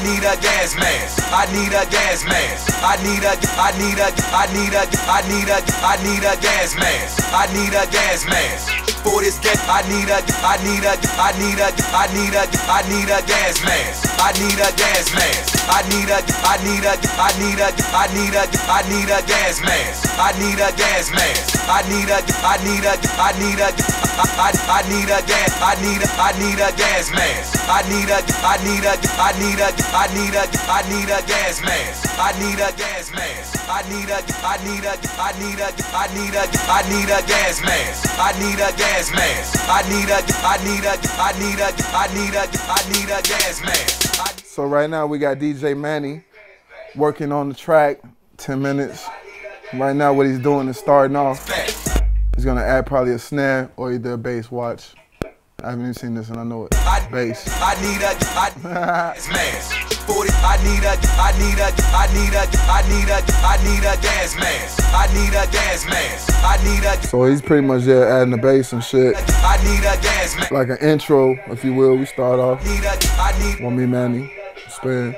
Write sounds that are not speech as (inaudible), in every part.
I need a gas mask. I need a gas mask. I need a, I need a, I need a, I need a, I need a gas mask. I need a gas mask. For this gas, I need a, I need a, I need a, I need a, I need a gas mask. I need a gas mask. I need a, I need a, I need a, I need a, I need a gas mask. I need a gas mask. I need a, I need a, I need a, I, need a gas. I need a, I need a gas mask. I need a, I need a, I need a, I need a, I need a gas mask. I need a gas mask. I need a, I need a, I need a, I need a, I need a gas mask. I need a gas mask. I need a, I need a, I need a, I need a, I need a gas mask. So right now we got DJ Manny working on the track, 10 minutes. Right now what he's doing is starting off. He's gonna add probably a snare or either a bass. Watch. I haven't even seen this and I know it. I- Bass. I need a, I gas mask. I need a, I need a, I need a, I need a, I need a gas mask. I need a gas mask. I need a, So he's pretty much there adding the bass and shit. I need a gas mask. Like an intro, if you will. We start off. Need a, I need. Want me Manny. Spinn.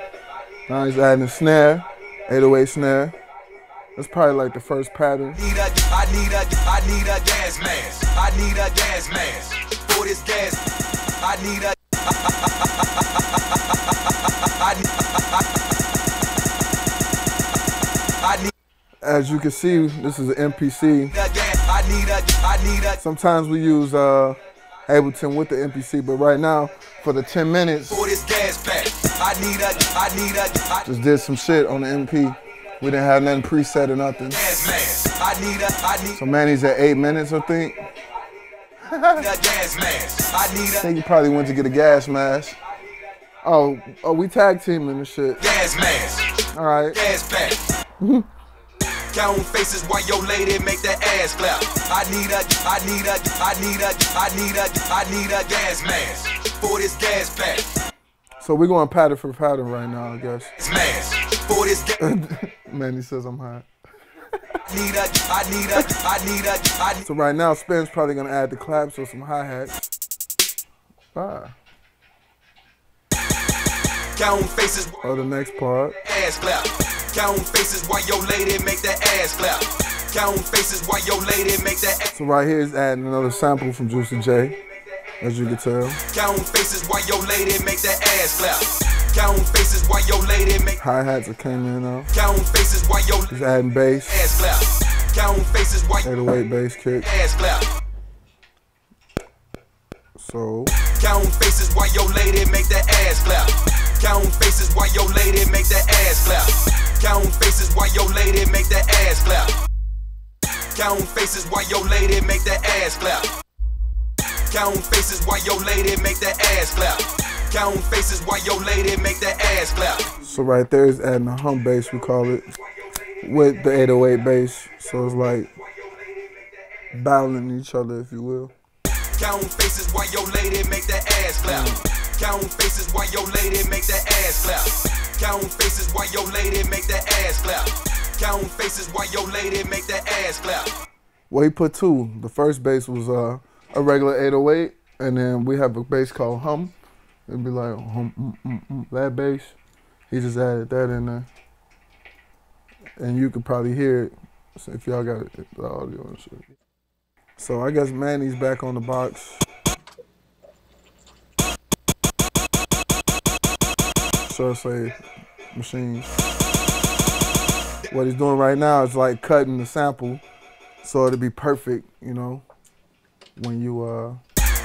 Now he's adding a snare, 808 snare. That's probably like the first pattern. Need a, I need a, I need a gas mask. I need a gas mask. For this gas, I need a. As you can see, this is an MPC. a gas. I need a, I need a. Sometimes we use uh, Ableton with the MPC, but right now, for the 10 minutes, For this gas pack, I need a, I need a, I just did some shit on the MP. We didn't have nothing preset or nothing. gas mask. I need a, I need So Manny's at eight minutes, I think. A gas mask. I need I a think he probably went to get a gas mask. Oh, oh, we tag teaming and shit. gas mask. All right. Gas pack. (laughs) Count faces while your lady make that ass clap. I need a, I need a, I need a, I need a, I need a gas mask. For this gas pack. So we're going pattern for pattern right now, I guess. Gas mask. For this gas. (laughs) Manny says I'm high. Need a, I need a, I need a, I need So right now, Spinn's probably gonna add the claps or some hi hats. Ah. count faces Oh, the next part. ass clap. Count faces while your lady make that ass clap. Count faces while your lady make that ass So right here is adding another sample from Juicy J, as you can tell. Count faces while your lady make that ass clap. Count faces while your lady make Hi hats that came in now. count faces while your He's adding bass, ass clap. Count faces while 808 bass kick. ass clap. So Count faces while your lady make that ass clap. Count faces while your lady make that ass clap. Count faces while your lady make that ass clap. Count faces while your lady make that ass clap. Count faces while your lady make that ass clap. Count faces while your lady make that ass clap. so right there is adding a hum bass, we call it, with the 808 bass. So it's like battling each other, if you will. Count faces while your lady make that ass clap. Count faces while your lady make that ass clap. Count faces while your lady make that ass clap. Count faces while your lady make that ass clap. Well, he put two. The first bass was uh, a regular 808, and then we have a bass called hum. It'd be like hum, mm, mm, mm, that bass. He just added that in there, and you could probably hear it so if y'all got it, the audio and shit. So I guess Manny's back on the box. So I say machines. What he's doing right now is like cutting the sample so it'll be perfect, you know, when you uh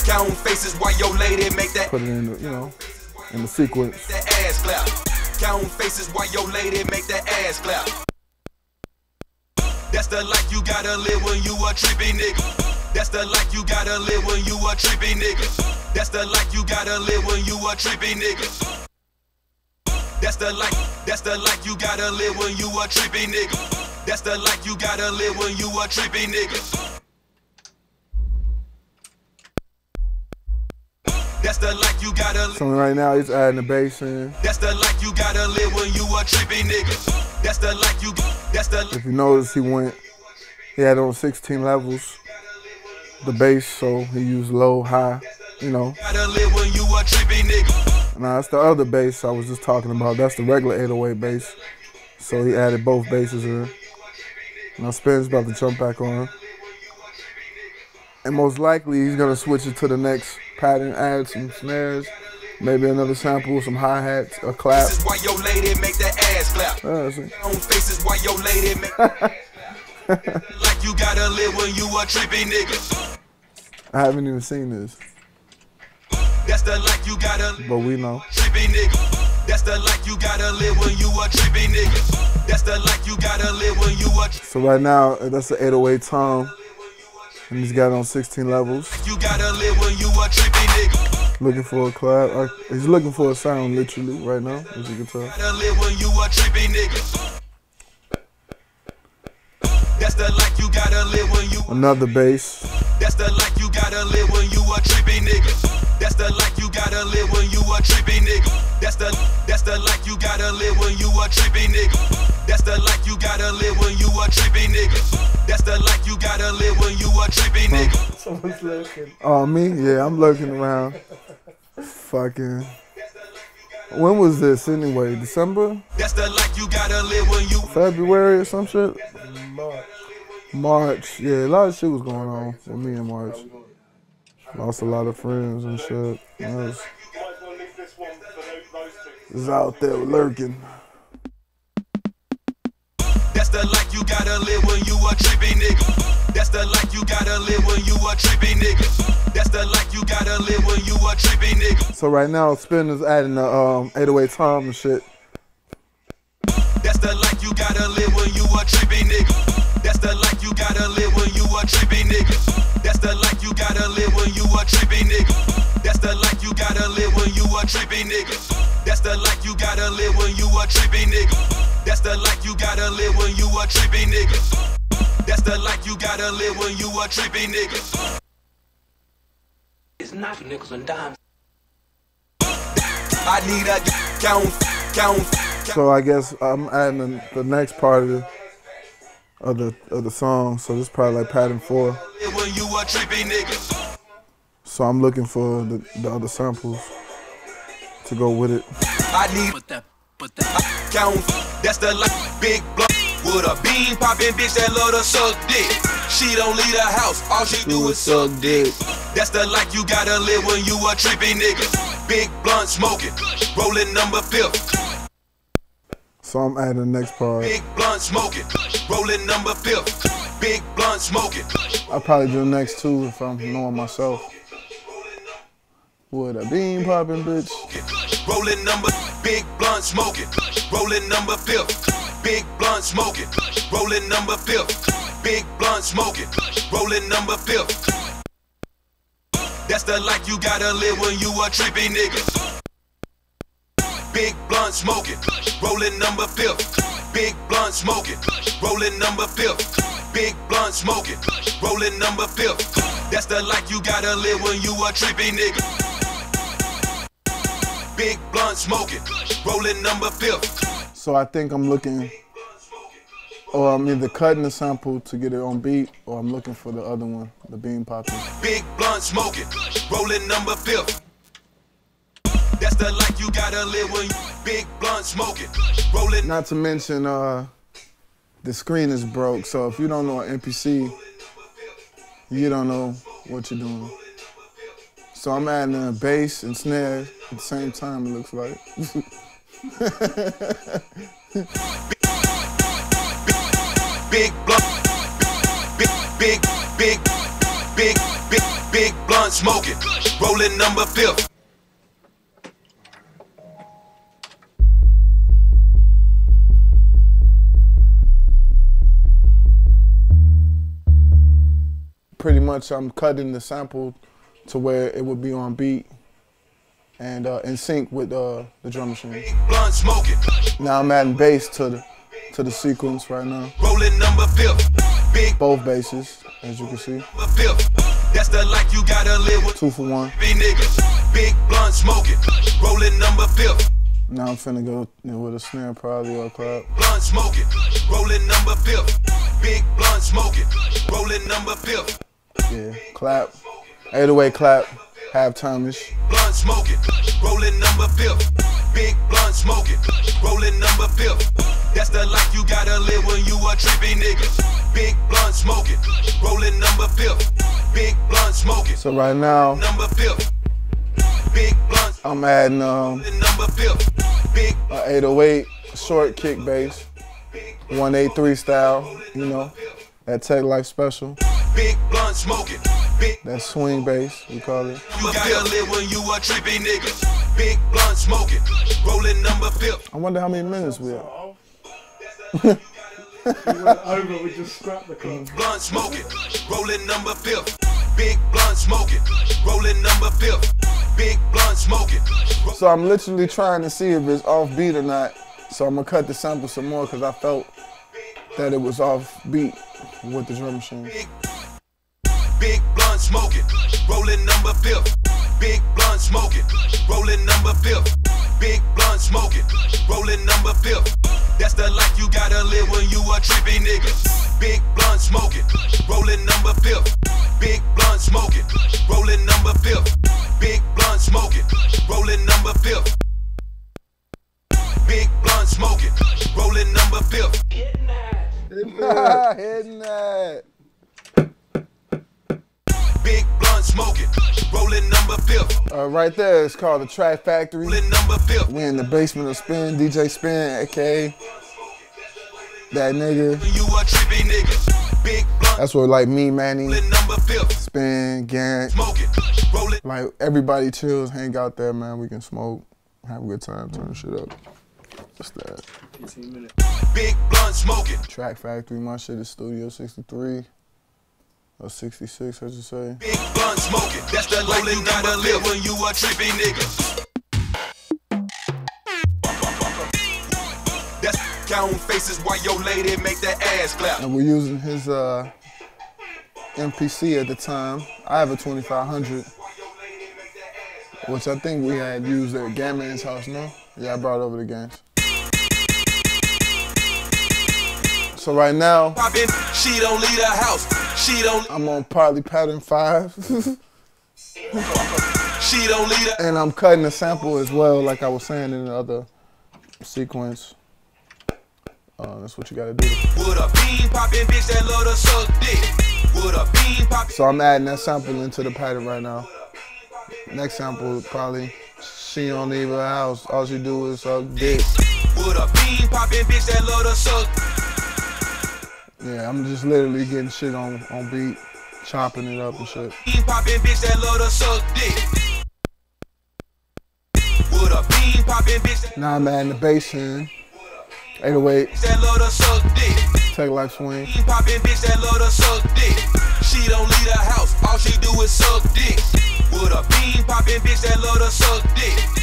Count faces while your lady make that put it in the, you know, in the sequence. that ass clap. Count faces while your lady make that ass clap. That's the life you gotta live when you a trippy nigga. That's the life you gotta live when you a trippy nigga. That's the life you gotta live when you a trippy nigga. That's the life, that's the life you gotta live when you a trippy nigga. That's the life you gotta live when you a trippy nigga. That's the life you gotta live. So right now he's adding the bass in. That's the life you gotta live when you a trippy nigga. That's the life you. That's the. If you notice, he went, he had on 16 levels, the bass, so he used low, high, you know. Gotta live when you a trippy nigga. Now that's the other bass I was just talking about. That's the regular 808 bass. So he added both basses in. Now Spinn's about to jump back on. And most likely he's gonna switch it to the next pattern, add some snares, maybe another sample, some hi-hats, a clap. This is why your lady make that ass clap. On faces why your lady make (laughs) like you gotta live when you a trippy nigga. I haven't even seen this, That's the like you gotta but we know. trippy nigga. That's the like you gotta live when you a trippy nigga. That's the like you gotta live when you a So right now, that's the 808 tom. And he's got on 16 levels. you gotta live when you a trippy nigga. Looking for a clap. Uh, He's looking for a sound literally right now, as you can tell. Gotta live when you a trippy nigga. That's the like you gotta live when you Another bass. That's the like you gotta live when you a trippy nigga. That's the like you gotta live when you a trippy nigga. That's the that's the like you gotta live when you a trippy nigga. That's the like you gotta live when you a trippy nigga. That's the like you gotta live when you a trippy nigga. Oh, me? Yeah, I'm lurking around. Fucking. When was this anyway? December? That's the like you gotta live when you February or some shit? March. Yeah, a lot of shit was going on with me in March. Lost a lot of friends and shit. I was, was out there lurking. That's the like you gotta live when you a trippy nigga. That's the like you gotta live when you a trippy nigga. That's the like you gotta live when you a trippy nigga. So right now, Spinn is adding the um, 808 tom and shit. That's the like you gotta live when you a trippy nigga. That's the like you gotta live when you a trippy nigga. That's the life you gotta live when you a trippy nigga. That's the life you gotta live when you a trippy nigga. That's the life you gotta live when you a trippy nigga. That's the life you gotta live when you a trippy nigga. That's the like you gotta live when you a trippy nigga. It's not for nickels and dimes. I need a count, count, So I guess I'm adding the, the next part of the, of the of the song. So this is probably like pattern four. when you a trippy. So I'm looking for the, the other samples to go with it. I need But that, but that. count. That's the like big blunt with a bean popping bitch that love to suck dick. She don't leave the house, all she do is suck dick. That's the like you gotta live when you a trippy nigga. Big blunt smoking, rolling number fifth. So I'm adding the next part. Big blunt smoking, rolling number fifth. Big blunt smoking. I'll probably do the next two if I'm knowing myself. With a bean popping bitch. Rolling number, big blunt smoking. Rolling number fifth. Big blunt smoking. Rolling number fifth. Big blunt smoking. Rolling number fifth. That's the life you gotta live when you a trippy nigga. Blunt smoking. Rolling number fifth. Big blunt smoking. Rolling number fifth. Big blunt smoking. Rolling number fifth. That's the like you gotta live when you a trippy nigga. Big blunt smoking, rolling number fifth. So I think I'm looking, or I'm either cutting the sample to get it on beat, or I'm looking for the other one, the bean popping. Big blunt smoking, rolling number fifth. That's the like you gotta live when you big blunt smoking, rolling. Not to mention, uh, the screen is broke. So if you don't know an MPC, you don't know what you're doing. So I'm adding a bass and snare at the same time. It looks like. (laughs) Big blunt, big big big big big big blunt smoking, rolling number fifth. Much, I'm cutting the sample to where it would be on beat and uh, in sync with uh, the drum machine. Big blunt smoking, Now I'm adding bass to the to the sequence right now. rolling number fifth. Big Both basses, as you can see. That's the like you gotta live with. two for one. Big niggas, big blunt smoking, rolling number fifth. Now I'm finna go you know, with a snare probably or a clap. Blunt smoking, rolling number fifth. Big blunt smoking, rolling number fifth. Yeah, clap. 808 clap. halftime ish. blunt smoking, rolling number fifth. Big blunt smoking, rolling number fifth. That's the life you gotta live when you a trippy nigga. Big blunt smoking, rolling number fifth. Big blunt smoking, So right now, number fifth. Big blunt I'm adding um, number fifth. Big a 808 short kick bass, 183 style, you know, that Teklife special, big blunt smoking. Big that swing bass, we call it. you gotta live when you a trippy nigga. Big blunt smoking, rolling number fifth. I wonder how many minutes we are. over, we just scrapped the club. blunt smoking, rolling number fifth. Big blunt smoking, rolling number fifth. Big blunt smoking. So I'm literally trying to see if it's off beat or not. So I'm gonna cut the sample some more because I felt that it was off beat with the drum machine. Big, big blunt smoking, rolling number fifth. Big blunt smoking, rolling number fifth. Big blunt smoking, rolling number fifth. That's the life you gotta live when you a trippy nigga. Big blunt smoking, rolling number fifth. Big blunt smoking, rolling number fifth. Big blunt smoking, rolling number fifth. Big blunt smoking, rolling number fifth. Hitting that. Big rolling number fifth. Uh, right there, it's called the Track Factory. Rolling number fifth. We in the basement of Spinn, DJ Spinn, aka that nigga. You a trippy nigga. Big blunt, That's what like me, Manny, rolling number fifth. Spinn, rolling, like everybody chills, hang out there, man. We can smoke, have a good time, turn shit up. What's that? 15 minutes. big blunt smoking. Track Factory, my shit is Studio 63. Or 66, I should say. Big blunt smoking. That's the life you gotta live when you a trippy nigga. That's counting faces while your lady make that ass clap. And we're using his uh, MPC at the time. I have a 2500, which I think we had used at Gatman's house, no? Yeah, I brought over the games. So right now, she don't leave the house. She don't, I'm on partly pattern five, (laughs) she don't the and I'm cutting a sample as well, like I was saying in the other sequence. Uh, that's what you gotta do. With a bean poppin' bitch that love to suck dick. With a bean poppin', So I'm adding that sample into the pattern right now. Next sample probably she don't leave her house. All she do is suck dick. with a bean poppin' bitch that love to suck. Yeah, I'm just literally getting shit on on beat, chopping it up and shit. Bean poppin' bitch that love to suck dick. With a bean poppin' bitch that, Now I'm adding the bass in. 808, that love to suck dick. Teklife Swing. Bean poppin' bitch that love to suck dick. She don't leave the house, all she do is suck dick. With a bean poppin' bitch that love to suck dick.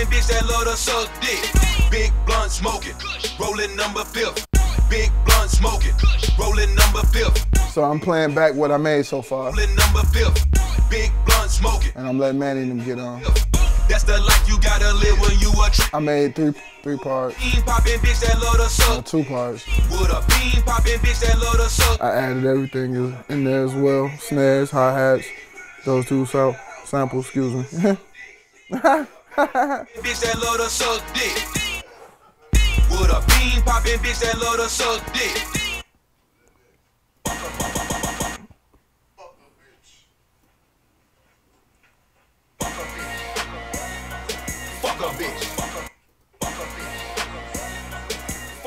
Bean bitch that love to suck dick. Big blunt smoking, rolling number fifth. Big blunt smoking, rolling number fifth. So I'm playing back what I made so far, Rolling number fifth. Big blunt smoking. and I'm letting Manny and them get on. That's the life you gotta live when you a trick. I made three three parts, Bean poppin' bitch that love to suck. Uh, two parts. With a bean poppin' bitch that love to suck. I added everything in there as well. Snares, hi hats, those two so samples. Excuse me. (laughs) (laughs) Bitch that love to suck dick. With a bean poppin' bitch that dick.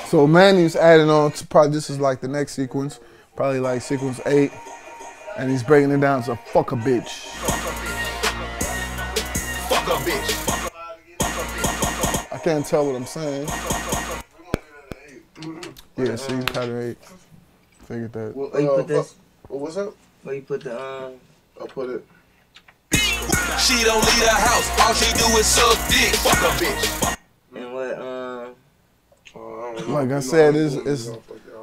So Manny's adding on to probably this is like the next sequence, probably like sequence eight, and he's breaking it down to fuck a bitch. Can't tell what I'm saying. Yeah, see, pattern eight. Figured that. Where you put this? What's up? Where you put the um? I'll put it. She don't leave the house, all she do is suck dick. Fuck a bitch. And what um? Like I said, it's, it's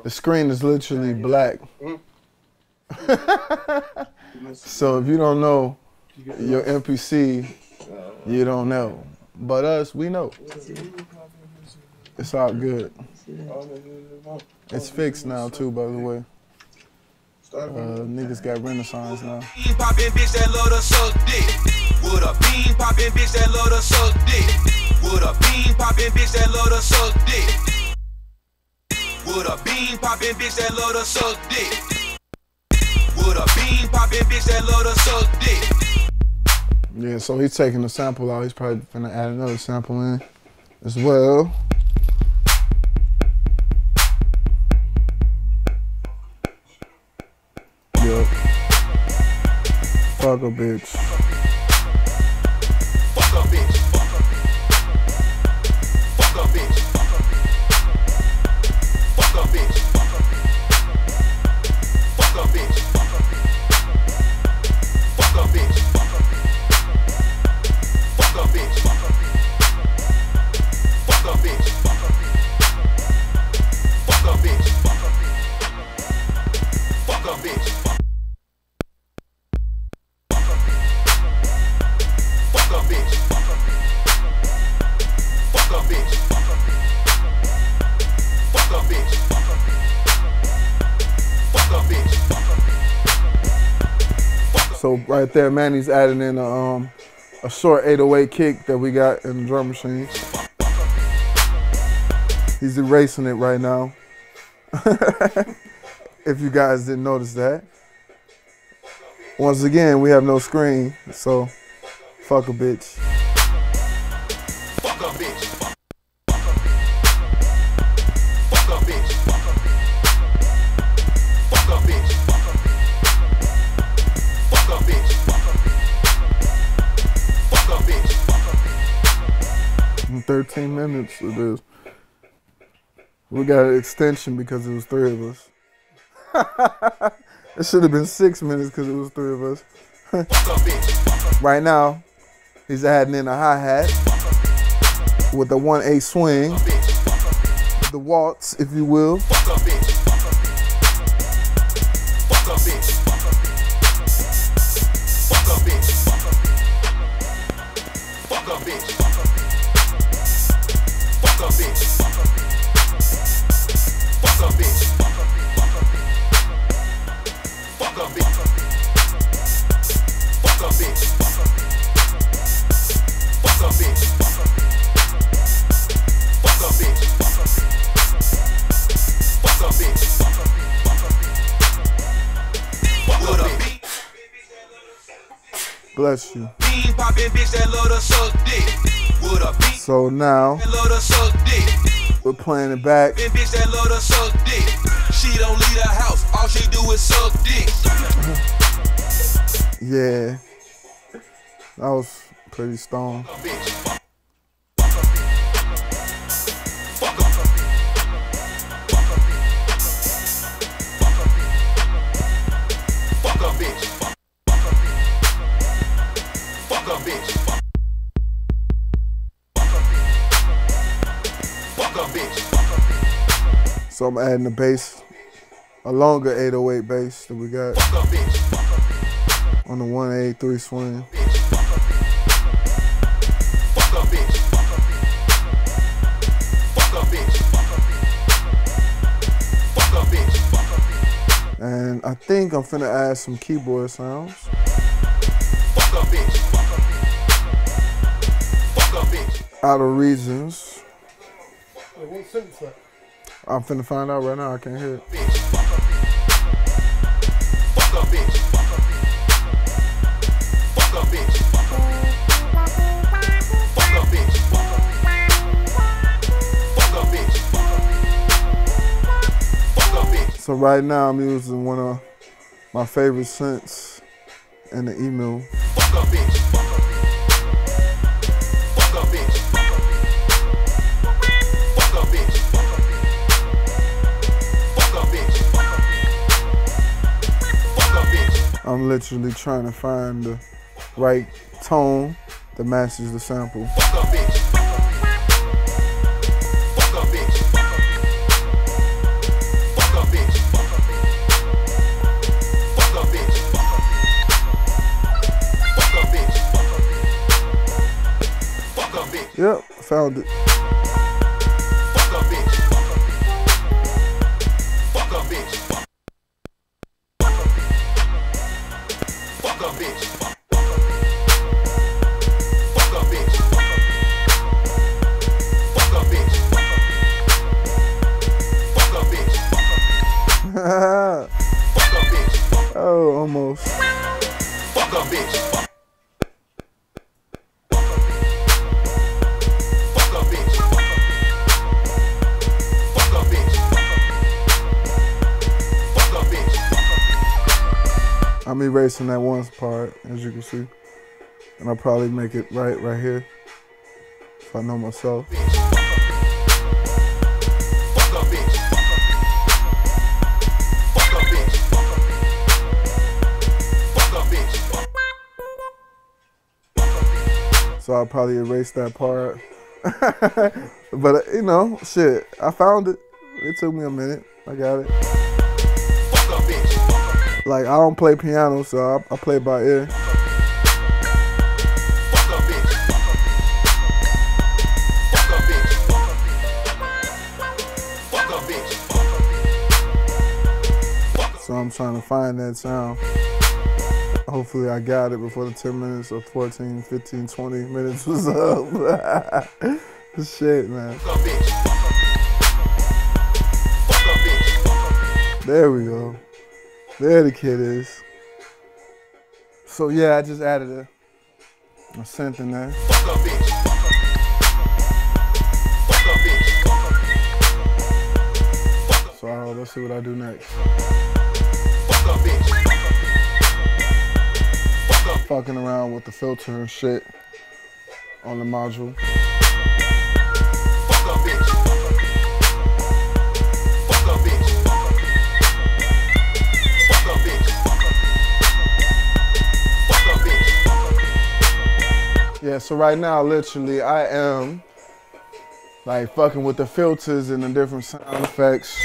the screen is literally black. (laughs) so if you don't know your MPC, you don't know. But us, we know. It's all good. It's fixed now too, by the way. Uh, niggas got Renaissance now. Bean poppin' bitch that love to suck dick. With a bean poppin' bitch that love to suck dick. With a bean poppin' bitch that love to suck dick. With a bean poppin' bitch that love to suck dick. With a bean poppin' bitch that love to suck dick. Yeah, so he's taking the sample out. He's probably gonna add another sample in as well. Yup. Fuck a bitch. Right there, Manny's adding in a, um, a short 808 kick that we got in the drum machine. He's erasing it right now. (laughs) if you guys didn't notice that. Once again, we have no screen, so fuck a bitch. Fuck a bitch. 13 it is. We got an extension because it was three of us. (laughs) it should have been six minutes because it was three of us. (laughs) Right now, he's adding in a hi-hat with a 1-8 swing, the waltz, if you will. A bitch. Bless you. So now we're playing it back. She don't leave the house. All she do is suck dick. Yeah. That was pretty strong. So I'm adding a bass, a longer 808 bass that we got on the 183 swing. And I think I'm finna add some keyboard sounds. Out of reasons. Wait, what that? I'm finna find out right now. I can't hear it. So right now I'm using one of my favorite scents in the email. Fuck a bitch. I'm literally trying to find the right tone that matches the sample. Fuck a bitch. That one part, as you can see. And I'll probably make it right right here. If I know myself. So I'll probably erase that part. (laughs) but uh, you know, shit, I found it. It took me a minute. I got it. Like I don't play piano, so I, I play by ear. So I'm trying to find that sound. Hopefully I got it before the 10 minutes or 14, 15, 20 minutes was up. (laughs) Shit, man. There we go. There the kid is. So yeah, I just added a, a synth in there. Fuck a bitch. Fuck a bitch. So uh, let's see what I do next. Fuck a bitch. Fuck a Fucking around with the filter and shit on the module. Yeah, so right now, literally, I am like fucking with the filters and the different sound effects,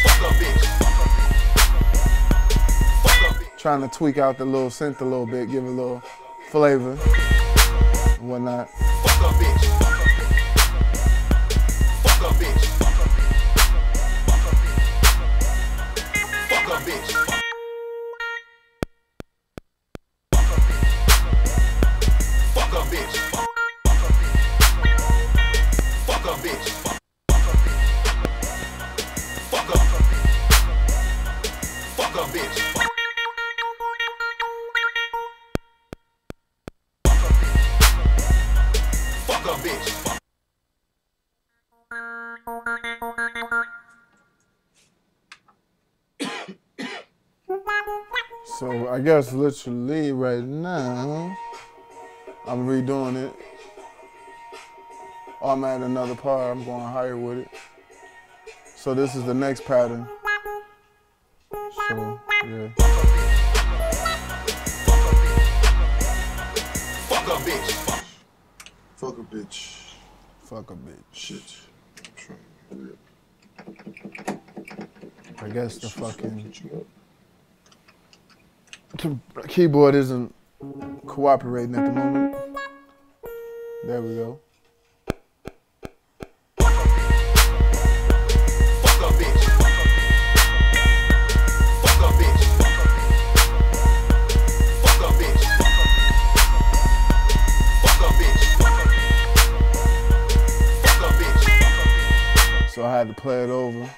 trying to tweak out the little synth a little bit, give it a little flavor and whatnot. Guess literally right now, I'm redoing it. Oh, I'm at another part. I'm going higher with it. So this is the next pattern. So yeah. Fuck a bitch. Fuck a bitch. Fuck a bitch. Shit. I'm trying I guess the to fucking keyboard isn't cooperating at the moment. There we go. So I had to play it over.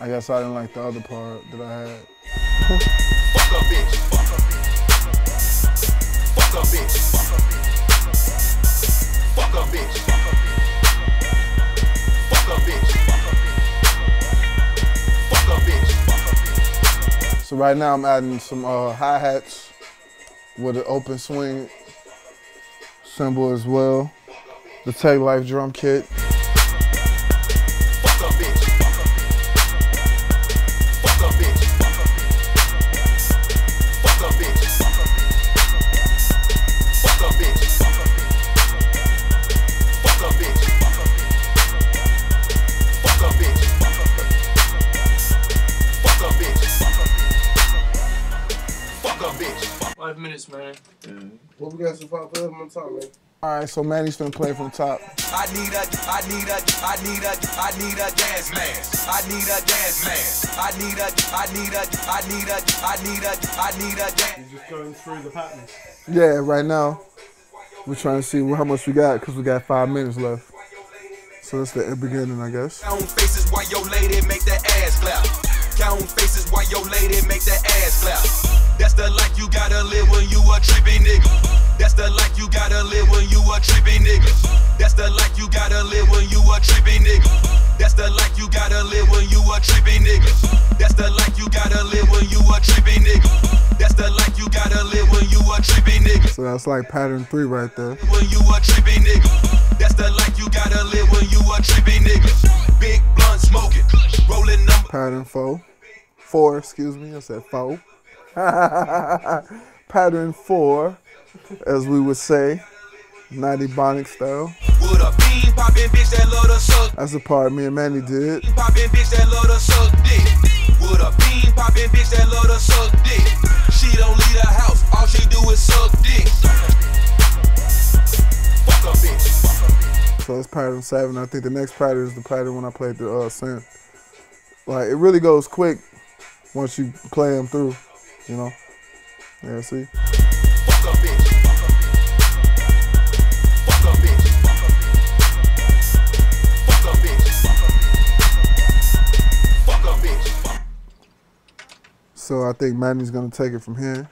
I guess I didn't like the other part that I had. Fuck a bitch. Fuck a bitch. Fuck a bitch. Fuck a bitch. Fuck a bitch. So right now I'm adding some uh, hi hats with an open swing cymbal as well. The Teklife drum kit. What we got so far for one time, man? All right, so Manny's gonna play from the top. I need a, I need a, I need a, I need a gas mask. I need a gas mask. I need a, I need a, I need a, I need a, I need a gas. You're just going through the patterns. Yeah, right now we're trying to see how much we got because we got five minutes left. So that's the beginning, I guess. Counting faces while your lady make that ass clap. That's the life you gotta live when you a trippy nigga. That's the life you gotta live when you a trippy nigga. That's the life you gotta live when you a trippy nigga. That's the life you gotta live when you a trippy nigga. That's the life you gotta live when you a trippy nigga. So that's like pattern three right there. When you a trippy nigga. That's the life you gotta live when you a trippy nigga. Big blunt smoking, rolling number. Pattern four. Four, excuse me. I said four. (laughs) pattern four, as we would say, 90 Bonic style. With a bean poppin' bitch that love to suck. That's the part me and Manny did. Don't leave the house, all she do is suck dick. Fuck a bitch. So that's pattern seven. I think the next pattern is the pattern when I played the uh, synth. Like it really goes quick once you play them through, you know. Yeah, see. So I think Manny's gonna take it from here.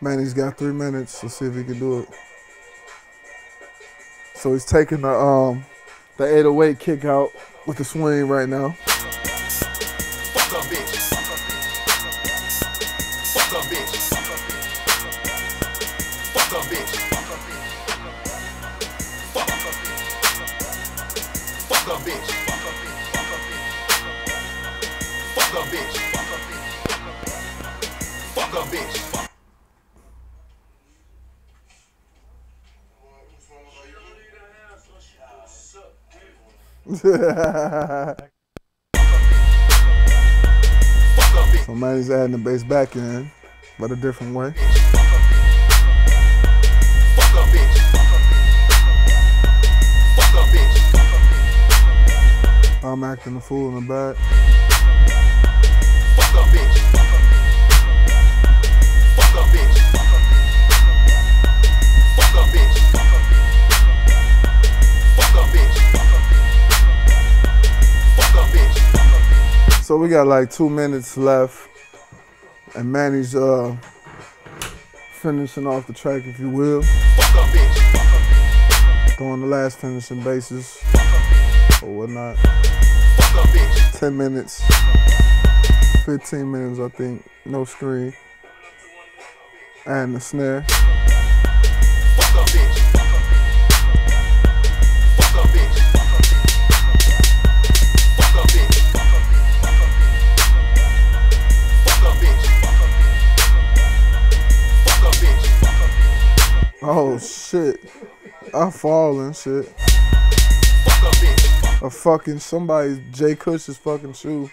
Manny's got three minutes. Let's see if he can do it. So he's taking the um the 808 kick out with the swing right now. (laughs) So Manny's adding the bass back in, but a different way. I'm acting a fool in the back. So we got like two minutes left, and Manny's uh finishing off the track, if you will, Fuck a bitch. throwing the last finishing bases or whatnot. Fuck a bitch. 10 minutes, 15 minutes, I think, no screen, and the snare. Oh shit, I fall and shit. Fuck a bitch. A fucking somebody's Jay Cush's fucking shoe.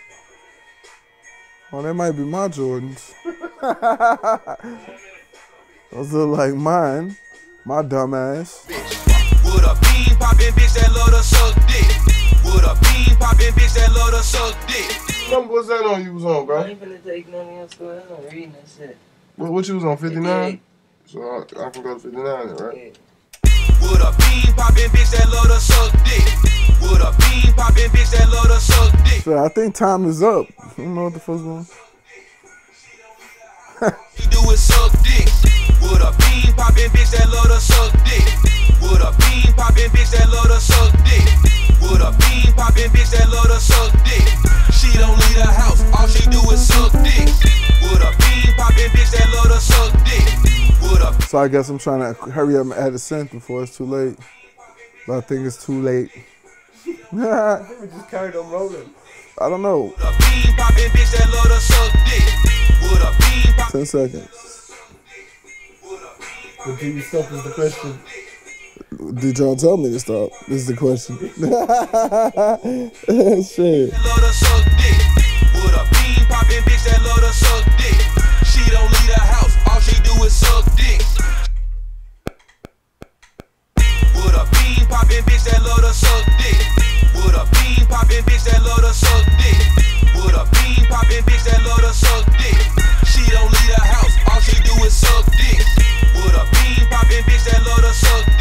Oh, that might be my Jordans. (laughs) Those look like mine. My dumb ass. bitch. With a bean poppin' bitch that love to suck dick. With a bean poppin' bitch that love to suck dick. What was that on you was on, I bro? ain't finna take none of your school. I'm not reading that shit. What, what you was on, 59? So I, I can go to 59 right? With a bean bitch that love to suck dick. With a bean bitch that love to suck dick. Shit, I think time is up. Don't know what the fuck's going on. Do is suck dick. With a bean bitch that love to suck dick. With a bean bitch that love to suck dick. With a bean poppin' bitch that love to suck dick. She don't leave the house, all she do is suck dick. With a bean poppin' bitch that love to suck dick. So I guess I'm trying to hurry up and add a synth before it's too late. But I think it's too late. I We just carried on rolling. (laughs) I don't know. Ten With a bean did y'all tell me to stop? Is the question. (laughs) Shit. She don't leave the house, all she do is suck dick. With a bean bitch that love to suck dick. With a bean bitch that love to suck dick. With a bean bitch that love to suck dick. She don't leave the house, all she do is suck dick. With a bean bitch that love to suck dick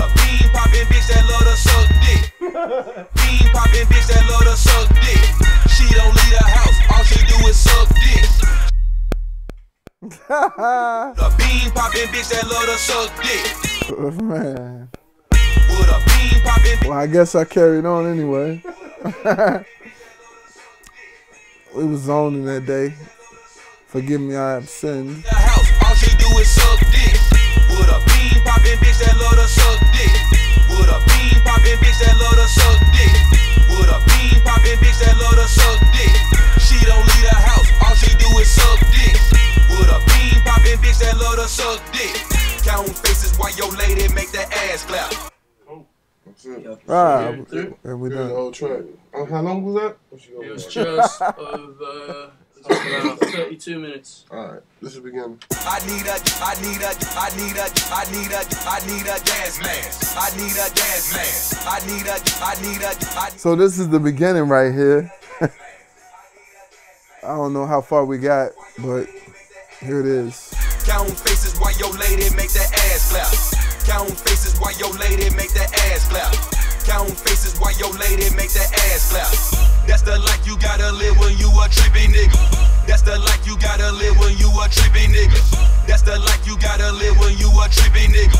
nigga. Bean popping bitch that love to suck dick. Bean popping bitch that love to suck dick. She don't leave the house, all she do is suck dick. the bean popping bitch that love to suck dick. Man. With. Well, I guess I carried on anyway. we was zoning that day. Forgive me, I have sinned. Right. Through. And we Here's the done. whole track. Uh, how long was that? It was just (laughs) over about 32 minutes. Alright, this is the beginning. I need a, I need a, I need a, I need a, I need a gas mask. I need a gas mask. I need a, I need a, I So this is the beginning right here. (laughs) I don't know how far we got, but here it is. Counting faces while your lady make that ass clap. Counting faces while your lady make that ass clap. Counting faces while your lady make that ass clap. That's the life you gotta live when you a trippy nigga. That's the life you gotta live when you a trippy nigga. That's the life you gotta live when you a trippy nigga.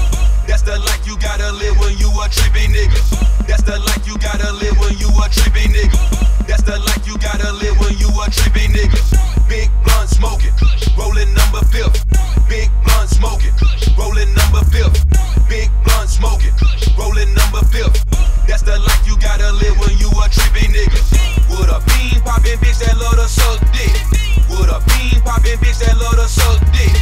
That's the life you gotta live when you a trippy nigga. That's the life you gotta live when you a trippy nigga. That's the life you gotta live when you a trippy nigga. Big blunt smoking, rolling number fifth. Big blunt smoking, rolling number fifth. Big blunt smoking, rolling number fifth. The life you gotta live when you a trippy nigga. With a bean popping bitch that love to suck dick. With a bean popping bitch that love to suck dick.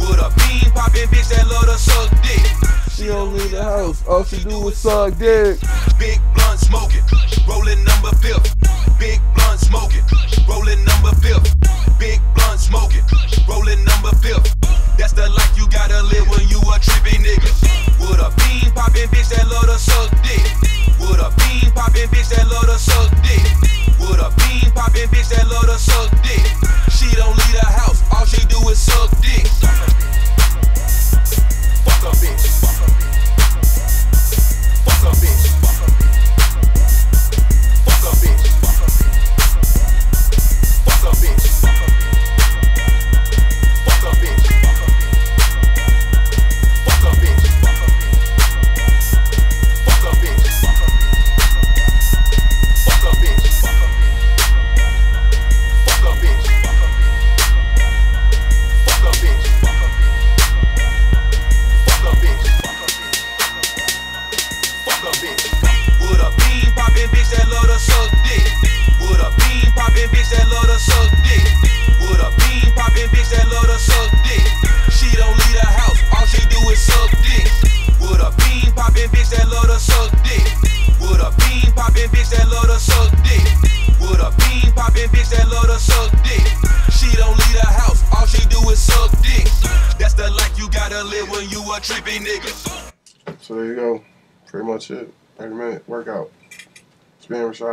With a bean popping bitch that love to suck dick. She don't leave the house. All she do is suck dick. Big blunt smoking, rolling number fifth. Big blunt smoking, rolling number fifth. Big blunt smoking, rolling number fifth. That's the life you gotta live when you a trippy nigga. With a bean popping bitch that love to suck dick. With a bean popping bitch that love to suck dick. With a bean popping bitch that love to suck dick. She don't leave the house, all she do is suck dick. Fuck a bitch.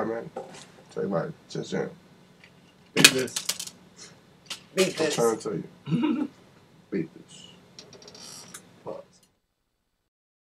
Man. Tell you about it. Just jam. Beat this. Beat I'm this. trying to tell you. (laughs) Beat this.